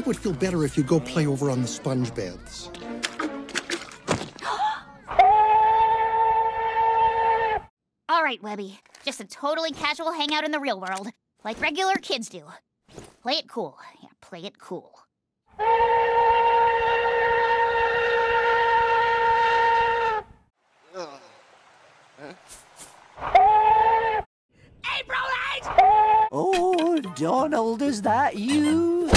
I? I would feel better if you go play over on the sponge beds. All right, Webby. Just a totally casual hangout in the real world, like regular kids do. Play it cool. Yeah, play it cool. Oh, Donald, is that you?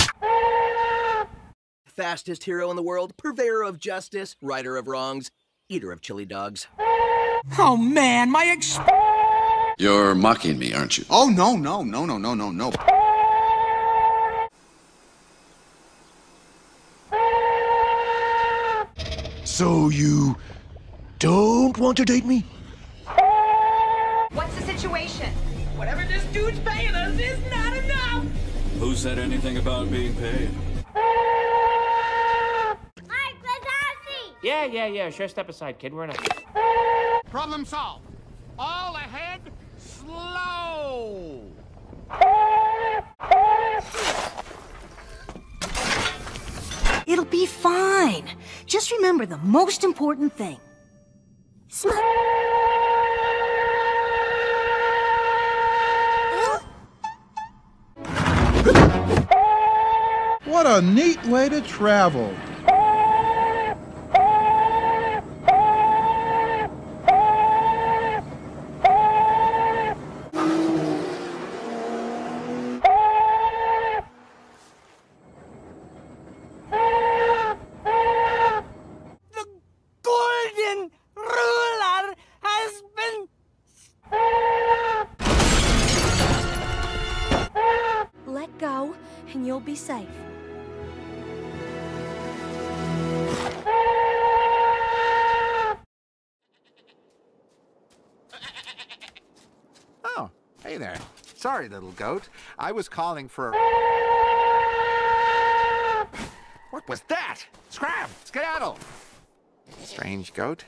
Fastest hero in the world, purveyor of justice, righter of wrongs, eater of chili dogs. Oh man, my ex. You're mocking me, aren't you? Oh, no, no, no, no, no, no, no. So you don't want to date me? What's the situation? Whatever this dude's paying us is not enough! Who said anything about being paid? Yeah, yeah, yeah. Sure, step aside, kid. We're in a. Problem solved. All ahead, slow. It'll be fine. Just remember the most important thing. Smile. What a neat way to travel. Go, and you'll be safe. Oh, hey there. Sorry, little goat. I was calling for. What was that? Scram! Skedaddle! Strange goat.